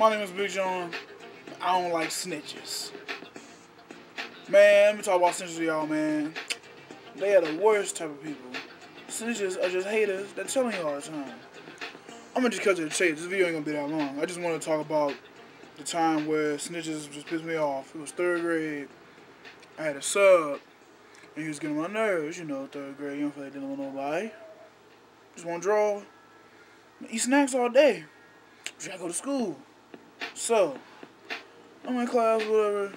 My name is Big John. I don't like snitches. Man, let me talk about snitches, y'all, man. They are the worst type of people. Snitches are just haters that telling you all the time. I'm gonna just cut to the chase. This video ain't gonna be that long. I just want to talk about the time where snitches just pissed me off. It was third grade. I had a sub, and he was getting on my nerves. You know, third grade, you don't feel like dealing with nobody. Just want to draw. Eat snacks all day. But gotta go to school. So, I'm in class, whatever.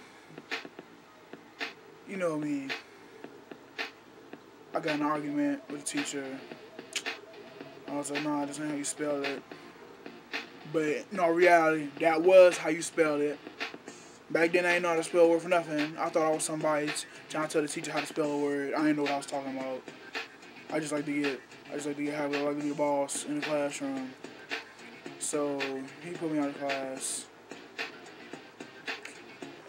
You know me. I got an argument with the teacher. I was like, nah, this ain't how you spell it. But no reality, that was how you spelled it. Back then, I didn't know how to spell a word for nothing. I thought I was somebody trying to tell the teacher how to spell a word. I didn't know what I was talking about. I just like to get, I just like to get have a like to be a boss in the classroom. So he put me out of class,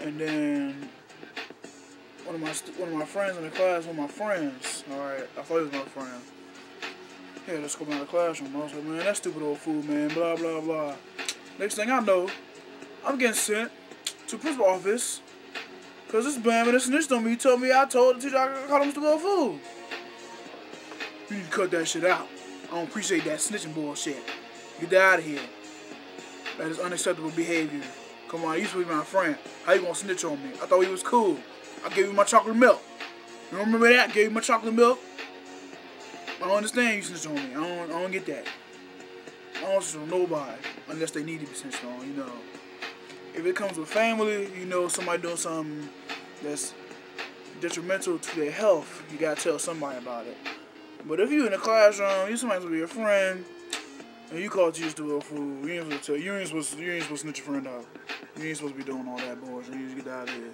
and then one of my one of my friends in the class, one of my friends. All right, I thought he was my friend. Yeah, let's go back to the classroom. I was like, man, that stupid old fool, man. Blah blah blah. Next thing I know, I'm getting sent to principal office because this bam and this snitched on me. He told me I told the teacher I called him stupid old fool. You need to cut that shit out. I don't appreciate that snitching bullshit. Get that out of here. That is unacceptable behavior. Come on, you used to be my friend. How you gonna snitch on me? I thought he was cool. I gave you my chocolate milk. You remember that? Gave you my chocolate milk. I don't understand you snitch on me. I don't, I don't get that. I don't snitch on nobody unless they need to be snitched on, you know. If it comes with family, you know, somebody doing something that's detrimental to their health, you gotta tell somebody about it. But if you in the classroom, you somebody's gonna be your friend, and you called teachers to a fool, you ain't supposed to tell, you ain't supposed to, you ain't supposed to snitch your friend out. You ain't supposed to be doing all that bullshit. You need to get out of here.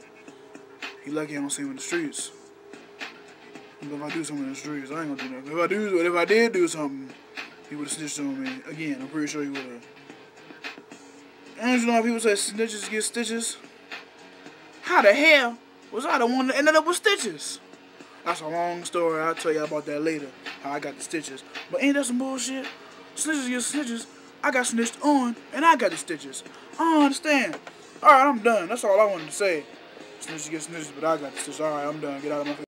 He lucky I don't see him in the streets. But if I do something in the streets, I ain't gonna do nothing. If I do, but if I did do something, he would have snitched on me. Again, I'm pretty sure he would have. And you know how people say snitches get stitches? How the hell was I the one that ended up with stitches? That's a long story. I'll tell you about that later. How I got the stitches. But ain't that some bullshit? Snitches get stitches. I got snitched on, and I got the stitches. I don't understand. All right, I'm done. That's all I wanted to say. Snitches get snitches, but I got the stitches. All right, I'm done. Get out of my face.